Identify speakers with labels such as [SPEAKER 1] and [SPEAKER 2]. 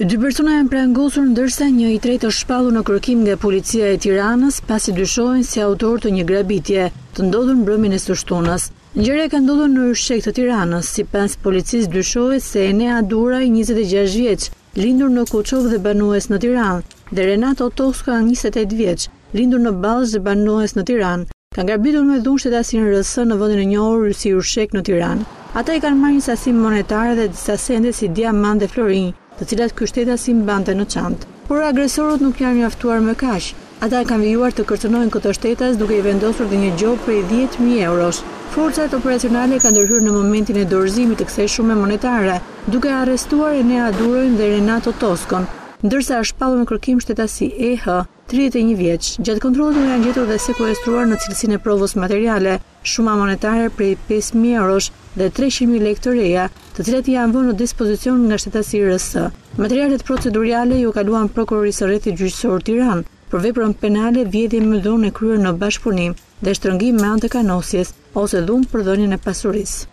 [SPEAKER 1] Dy persona janë prangosur ndërsa një i tretë është shpallur në kërkim nga Policia e Tiranës pasi dyshohen si autorë të një grabitje të ndodhur mbrëmjen e së shtunës. Ngjarja ka ndodhur në Yrshek të Tiranës, sipas policisë dyshohet se Enea Duraj njëzet e gjashtë vjeç, lindur në Kuçovë dhe banues në Tiranë, dhe Renato Toska njëzet e tetë vjeç, Lindur në Ballsh dhe banues në Tiranë, kanë grabitur me dhunë shtetasin RS në vendin e njohur si Yrshek në Tiranë. Ata i kanë marrë një sasi monetare dhe disa sende si diamante dhe florinj, të cilat ky shtetas i mbante në çantë. Por agresorët nuk janë mjaftuar me kaq. Ata kanë vijuar të kërcënojnë këtë shtetas duke i vendosur dhe një gjobë prej dhjetë mijë eurosh. Forcat operacionale kanë ndërhyrë në momentin e dorëzimit të kësaj shume monetare, duke arrestuar Enea Durajn dhe Renato Toskën, ndërsa është shpallur në kërkim shtetasi EH. tridhjetë e një vjeç. Gjatë kontrollit u janë gjetur dhe sekuestruar në cilësinë e provës materiale, shuma monetare prej pesë mijë eurosh dhe treqind mijë lekë të reja, të cilat janë vënë në dispozicion nga shtetasi RS. Materialet proceduriale iu kaluan Prokurorisë së Rrethit Gjyqësor Tiranë, për veprën penale Vjedhje me dhunë e kryer në bashkëpunim dhe shtrëngim me anë të kanosjes ose dhunë për dhënien e pasurisë.